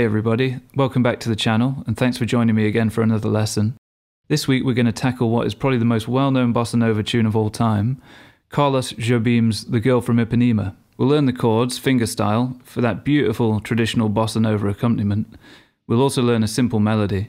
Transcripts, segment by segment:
Hey everybody, welcome back to the channel and thanks for joining me again for another lesson. This week we're going to tackle what is probably the most well-known bossa nova tune of all time, Carlos Jobim's The Girl from Ipanema. We'll learn the chords, fingerstyle, for that beautiful traditional bossa nova accompaniment. We'll also learn a simple melody.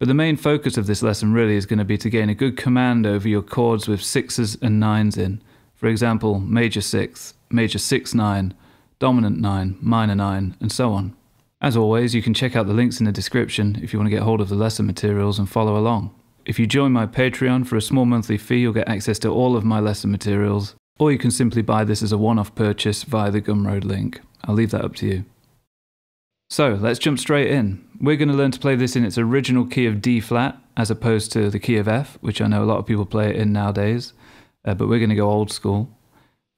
But the main focus of this lesson really is going to be to gain a good command over your chords with sixes and nines in. For example, major sixth, major six nine, dominant nine, minor nine, and so on. As always, you can check out the links in the description if you want to get hold of the lesson materials and follow along. If you join my Patreon for a small monthly fee, you'll get access to all of my lesson materials, or you can simply buy this as a one-off purchase via the Gumroad link. I'll leave that up to you. So, let's jump straight in. We're going to learn to play this in its original key of D flat, as opposed to the key of F, which I know a lot of people play it in nowadays, uh, but we're going to go old school.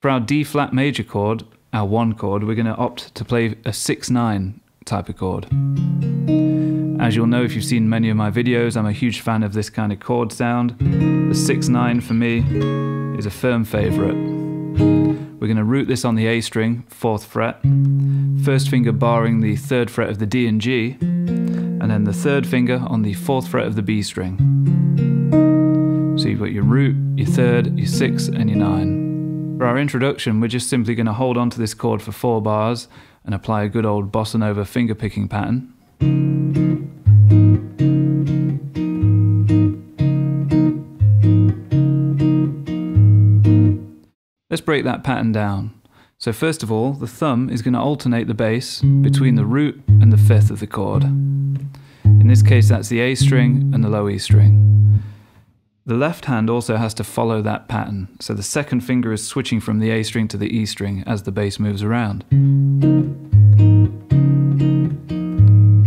For our D flat major chord, our 1 chord, we're going to opt to play a 6-9 type of chord. As you'll know if you've seen many of my videos, I'm a huge fan of this kind of chord sound. The 6-9 for me is a firm favourite. We're going to root this on the A string, 4th fret, first finger barring the 3rd fret of the D and G, and then the 3rd finger on the 4th fret of the B string. So you've got your root, your 3rd, your 6 and your 9. For our introduction, we're just simply going to hold on to this chord for 4 bars, and apply a good old bossa nova finger picking pattern. Let's break that pattern down. So first of all, the thumb is going to alternate the bass between the root and the fifth of the chord. In this case, that's the A string and the low E string. The left hand also has to follow that pattern, so the second finger is switching from the A string to the E string as the bass moves around.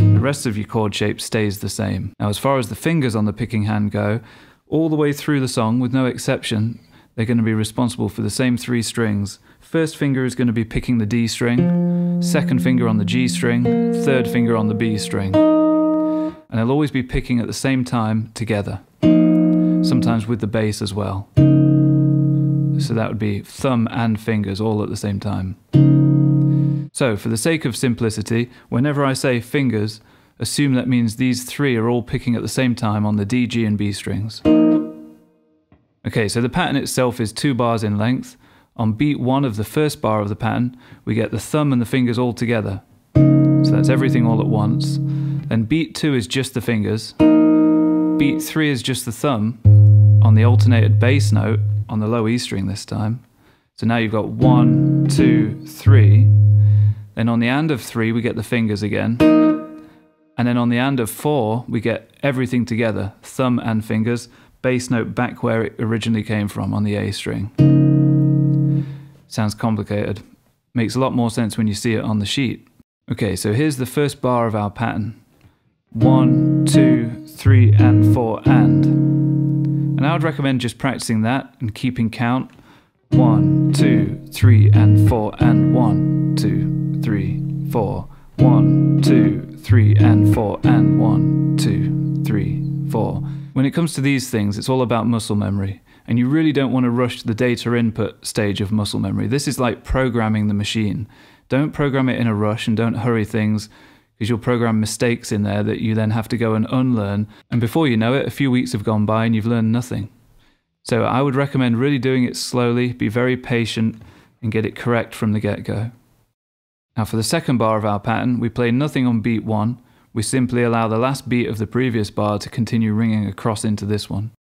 The rest of your chord shape stays the same. Now as far as the fingers on the picking hand go, all the way through the song, with no exception, they're going to be responsible for the same three strings. First finger is going to be picking the D string, second finger on the G string, third finger on the B string. And they'll always be picking at the same time together sometimes with the bass as well. So that would be thumb and fingers all at the same time. So for the sake of simplicity, whenever I say fingers, assume that means these three are all picking at the same time on the D, G and B strings. Okay, so the pattern itself is two bars in length. On beat one of the first bar of the pattern, we get the thumb and the fingers all together. So that's everything all at once. Then beat two is just the fingers. Beat three is just the thumb on the alternated bass note on the low E string this time. So now you've got one, two, three. Then on the and of three, we get the fingers again. And then on the and of four, we get everything together, thumb and fingers, bass note back where it originally came from on the A string. Sounds complicated. Makes a lot more sense when you see it on the sheet. Okay, so here's the first bar of our pattern. One, two, three, and four, and. And I would recommend just practicing that and keeping count. One, two, three, and four, and one, two, three, four. One, two, three, and four, and one, two, three, four. When it comes to these things, it's all about muscle memory. And you really don't want to rush the data input stage of muscle memory. This is like programming the machine. Don't program it in a rush and don't hurry things because you'll program mistakes in there that you then have to go and unlearn. And before you know it, a few weeks have gone by and you've learned nothing. So I would recommend really doing it slowly, be very patient, and get it correct from the get go. Now, for the second bar of our pattern, we play nothing on beat one. We simply allow the last beat of the previous bar to continue ringing across into this one.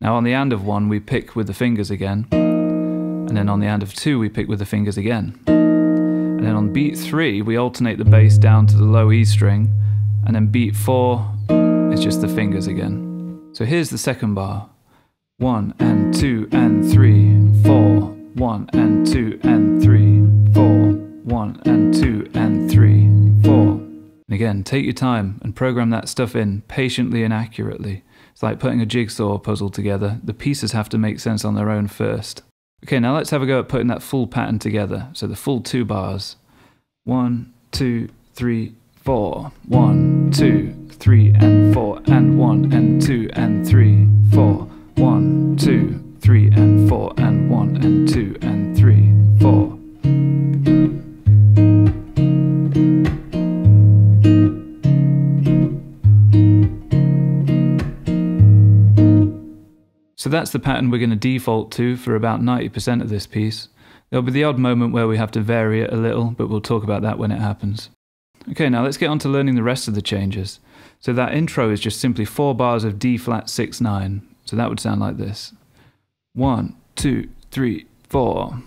Now, on the and of one, we pick with the fingers again. And then on the and of two, we pick with the fingers again. And then on beat three, we alternate the bass down to the low E string, and then beat four is just the fingers again. So here's the second bar. One and two and three, four. One and two and three, four. One and two and three, four. And again, take your time and program that stuff in patiently and accurately. It's like putting a jigsaw puzzle together. The pieces have to make sense on their own first. Okay, now let's have a go at putting that full pattern together. So the full two bars. One, two, three, four. One, two, three, and four, and one, and two, and three, four. One, two, three, and four, and one, and two, and three, that's the pattern we're going to default to for about 90% of this piece. There'll be the odd moment where we have to vary it a little, but we'll talk about that when it happens. Okay, now let's get on to learning the rest of the changes. So that intro is just simply four bars of D flat 6 9. So that would sound like this. One, two, three, four.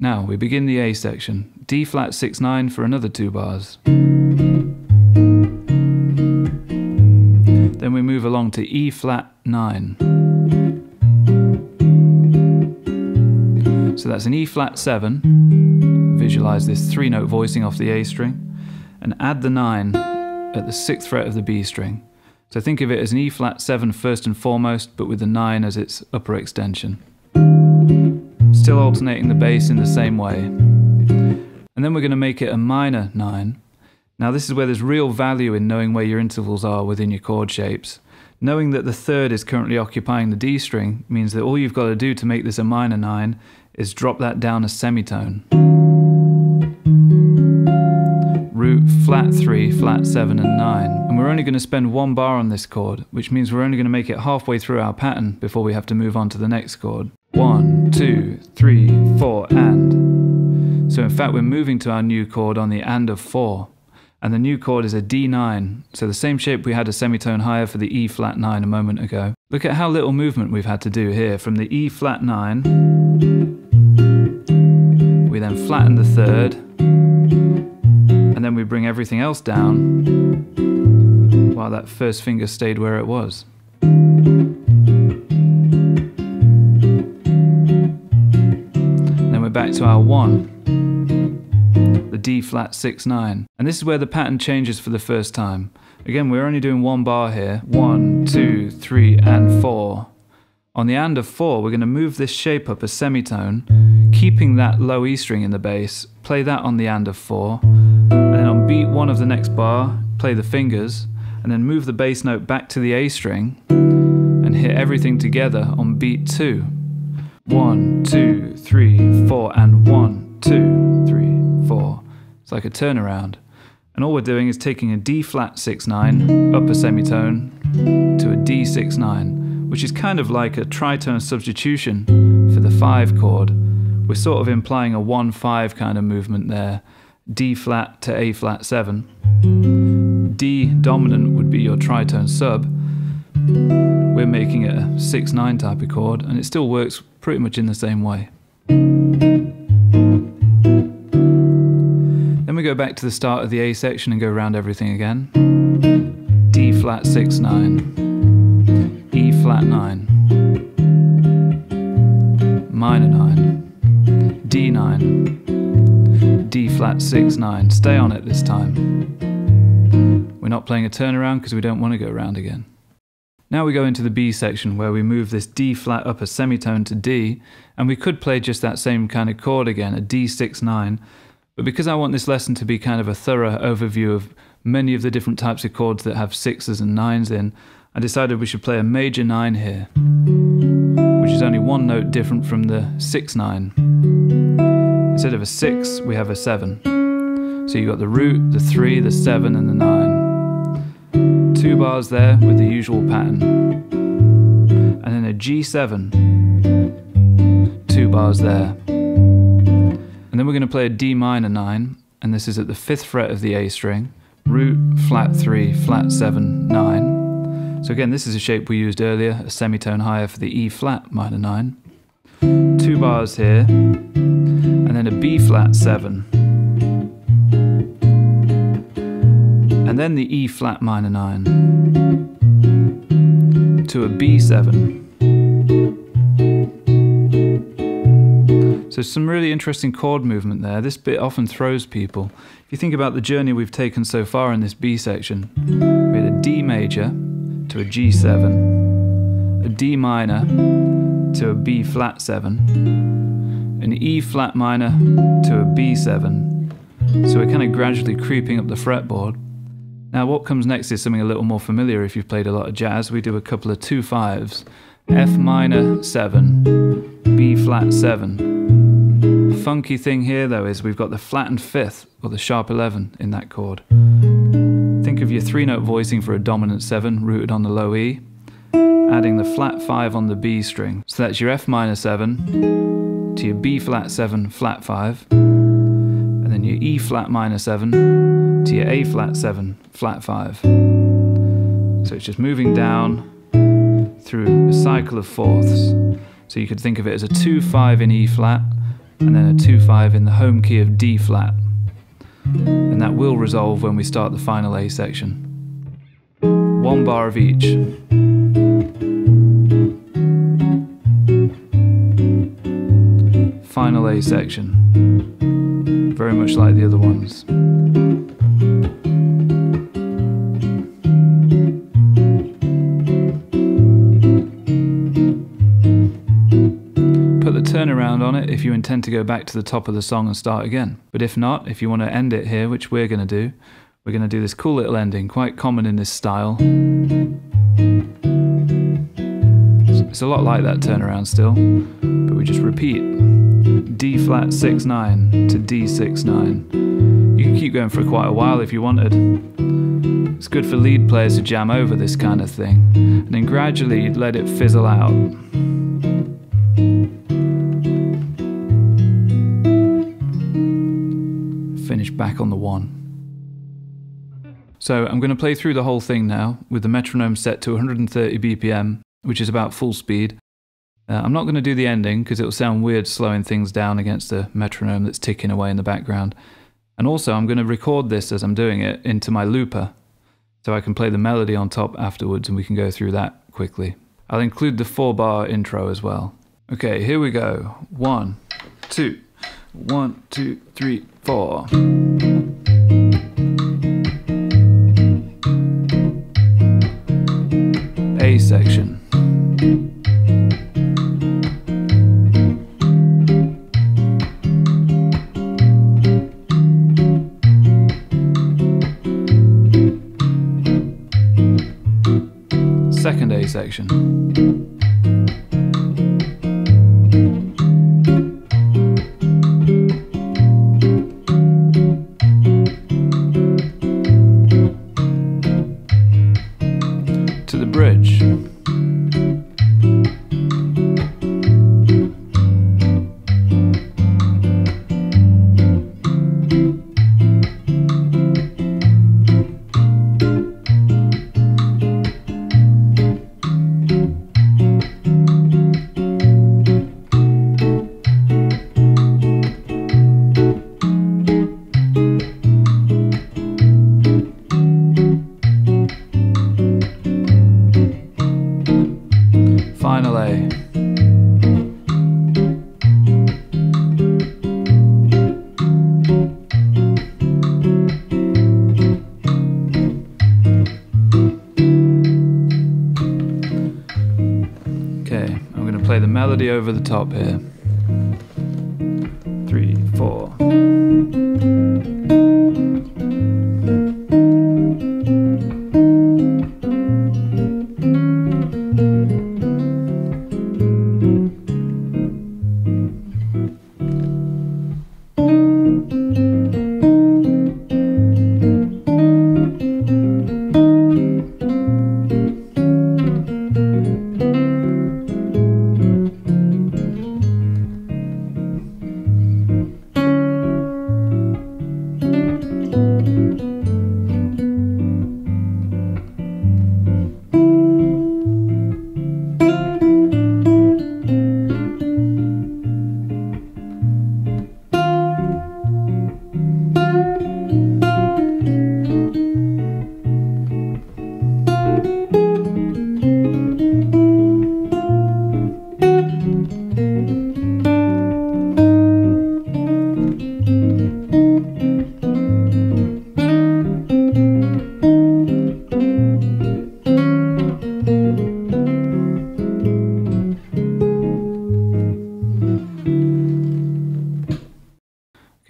Now we begin the A section. D flat 6 9 for another two bars. Then we move along to E flat 9. So that's an E flat 7. Visualize this three note voicing off the A string. And add the 9 at the 6th fret of the B string. So think of it as an E flat 7 first and foremost, but with the 9 as its upper extension. Still alternating the bass in the same way. And then we're going to make it a minor 9. Now, this is where there's real value in knowing where your intervals are within your chord shapes. Knowing that the third is currently occupying the D string means that all you've got to do to make this a minor 9 is drop that down a semitone. Flat 3, flat 7 and 9. And we're only going to spend one bar on this chord, which means we're only going to make it halfway through our pattern before we have to move on to the next chord. 1, 2, 3, 4 and. So in fact we're moving to our new chord on the and of 4 and the new chord is a D9, so the same shape we had a semitone higher for the E flat 9 a moment ago. Look at how little movement we've had to do here. From the E flat 9, we then flatten the third, and then we bring everything else down while that first finger stayed where it was. then we're back to our 1 the D flat 6 9. And this is where the pattern changes for the first time. Again, we're only doing one bar here. One, two, three, and four. On the and of four, we're going to move this shape up a semitone, keeping that low E string in the bass, play that on the and of four, and then on beat one of the next bar, play the fingers, and then move the bass note back to the A string, and hit everything together on beat two. One, two, three, four, and one, two, three, four. It's like a turnaround. And all we're doing is taking a D flat 6 9 up a semitone to a D 6 9, which is kind of like a tritone substitution for the 5 chord. We're sort of implying a 1 5 kind of movement there. D flat to A flat 7. D dominant would be your tritone sub. We're making it a 6 9 type of chord, and it still works pretty much in the same way. Then we go back to the start of the A section and go around everything again. D flat 6 9, E flat 9, minor 9, D 9, D flat 6 9. Stay on it this time. We're not playing a turnaround because we don't want to go around again. Now we go into the B section where we move this D flat up a semitone to D, and we could play just that same kind of chord again, a D6 9, but because I want this lesson to be kind of a thorough overview of many of the different types of chords that have sixes and nines in, I decided we should play a major nine here, which is only one note different from the six nine. Instead of a six, we have a seven. So you've got the root, the three, the seven, and the nine. Two bars there with the usual pattern. And then a G7, two bars there. And then we're going to play a D minor 9, and this is at the 5th fret of the A string, root, flat 3, flat 7, 9. So again, this is a shape we used earlier, a semitone higher for the E flat minor 9. Two bars here, and then a B flat 7. And then the E flat minor 9 to a B7. So some really interesting chord movement there. This bit often throws people. If you think about the journey we've taken so far in this B section, we had a D major to a G7, a D minor to a B flat 7, an E flat minor to a B7. So we're kind of gradually creeping up the fretboard. Now what comes next is something a little more familiar if you've played a lot of jazz. We do a couple of two fives. F minor 7, B flat 7, funky thing here, though, is we've got the flattened fifth, or the sharp 11, in that chord. Think of your three note voicing for a dominant 7 rooted on the low E, adding the flat 5 on the B string. So that's your F minor 7 to your B flat 7 flat 5, and then your E flat minor 7 to your A flat 7 flat 5. So it's just moving down through a cycle of fourths. So you could think of it as a 2 5 in E flat, and then a 2 5 in the home key of D flat. And that will resolve when we start the final A section. One bar of each. A section. Very much like the other ones. Put the turnaround on it if you intend to go back to the top of the song and start again. But if not, if you want to end it here, which we're going to do, we're going to do this cool little ending, quite common in this style. It's a lot like that turnaround still, but we just repeat D flat 6 9 to D 6 9. You can keep going for quite a while if you wanted. It's good for lead players to jam over this kind of thing, and then gradually you'd let it fizzle out. finish back on the one. So I'm going to play through the whole thing now with the metronome set to 130 BPM, which is about full speed. Uh, I'm not going to do the ending because it'll sound weird slowing things down against the metronome that's ticking away in the background. And also, I'm going to record this as I'm doing it into my looper so I can play the melody on top afterwards and we can go through that quickly. I'll include the four bar intro as well. Okay, here we go. One, two. One, two, three, four. A section. Section. Over the top here.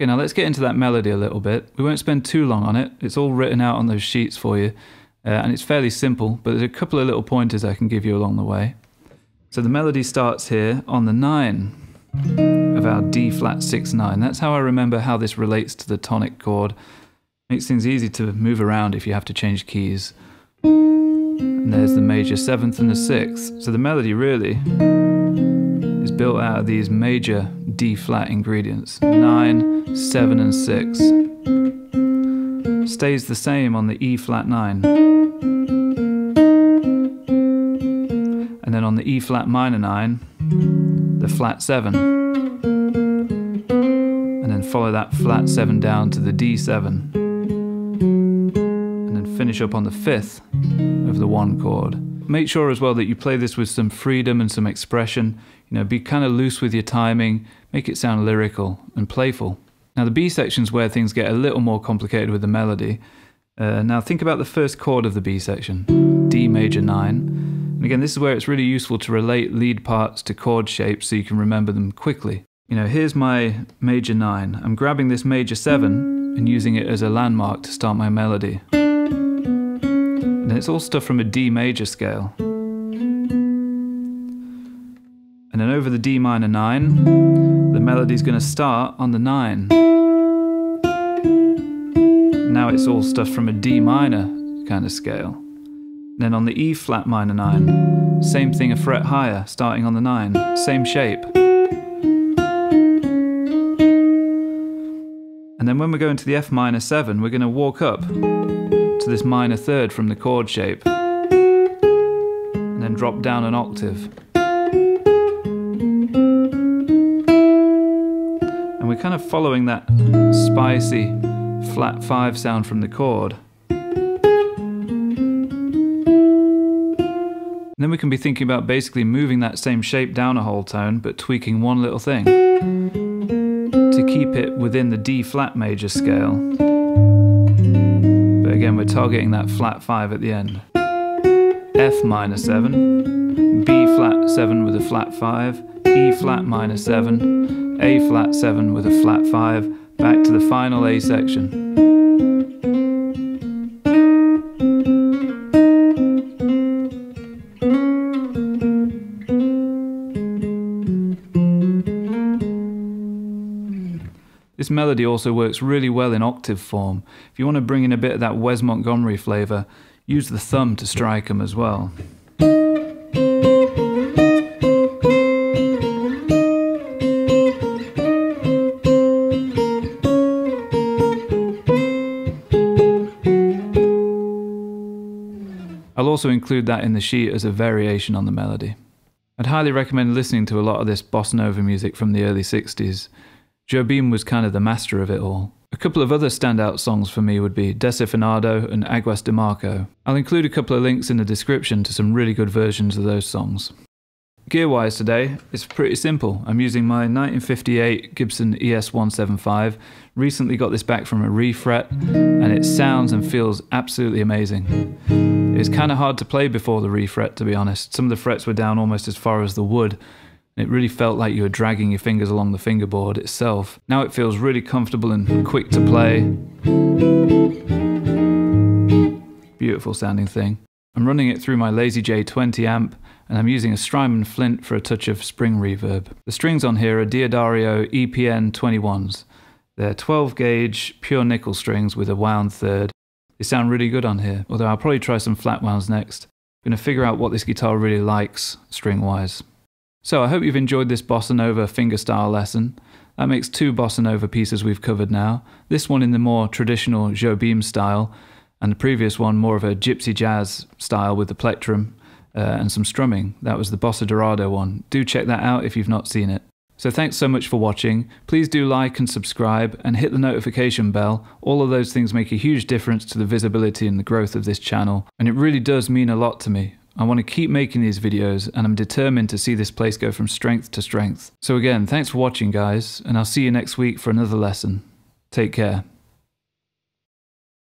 Now let's get into that melody a little bit. We won't spend too long on it. It's all written out on those sheets for you. Uh, and it's fairly simple, but there's a couple of little pointers I can give you along the way. So the melody starts here on the 9 of our D flat 6 9. That's how I remember how this relates to the tonic chord. Makes things easy to move around if you have to change keys. And there's the major 7th and the 6th. So the melody really is built out of these major D flat ingredients 9, 7, and 6. Stays the same on the E flat 9. And then on the E flat minor 9, the flat 7. And then follow that flat 7 down to the D7. And then finish up on the 5th of the 1 chord. Make sure as well that you play this with some freedom and some expression. You know, be kind of loose with your timing, make it sound lyrical and playful. Now, the B section's where things get a little more complicated with the melody. Uh, now, think about the first chord of the B section, D major 9. And again, this is where it's really useful to relate lead parts to chord shapes so you can remember them quickly. You know, here's my major 9. I'm grabbing this major 7 and using it as a landmark to start my melody. And it's all stuff from a D major scale. And then over the D minor 9, the melody's going to start on the 9. Now it's all stuff from a D minor kind of scale. Then on the E flat minor 9, same thing a fret higher, starting on the 9, same shape. And then when we're going to the F minor 7, we're going to walk up to this minor third from the chord shape, and then drop down an octave. Kind of following that spicy flat 5 sound from the chord. And then we can be thinking about basically moving that same shape down a whole tone, but tweaking one little thing to keep it within the D flat major scale. But again, we're targeting that flat 5 at the end. F minor 7, B flat 7 with a flat 5, E flat minor 7, A flat 7 with a flat 5, back to the final A section. This melody also works really well in octave form. If you want to bring in a bit of that Wes Montgomery flavour, use the thumb to strike them as well. Also include that in the sheet as a variation on the melody. I'd highly recommend listening to a lot of this bossa nova music from the early 60s. Jobim was kind of the master of it all. A couple of other standout songs for me would be Desafinado and Aguas de Marco. I'll include a couple of links in the description to some really good versions of those songs. Gear-wise today, it's pretty simple. I'm using my 1958 Gibson ES175. Recently got this back from a refret, and it sounds and feels absolutely amazing. It's kind of hard to play before the refret, to be honest. Some of the frets were down almost as far as the wood, it really felt like you were dragging your fingers along the fingerboard itself. Now it feels really comfortable and quick to play. Beautiful sounding thing. I'm running it through my Lazy J 20 amp and I'm using a Strymon Flint for a touch of spring reverb. The strings on here are D'Addario EPN 21s. They're 12 gauge pure nickel strings with a wound third. They sound really good on here, although I'll probably try some flat next. I'm going to figure out what this guitar really likes string wise. So I hope you've enjoyed this bossa nova fingerstyle lesson. That makes two bossa nova pieces we've covered now. This one in the more traditional Jobim style, and the previous one more of a gypsy jazz style with the plectrum uh, and some strumming. That was the Bossa Dorado one. Do check that out if you've not seen it. So thanks so much for watching. Please do like and subscribe and hit the notification bell. All of those things make a huge difference to the visibility and the growth of this channel, and it really does mean a lot to me. I want to keep making these videos and I'm determined to see this place go from strength to strength. So again, thanks for watching guys, and I'll see you next week for another lesson. Take care.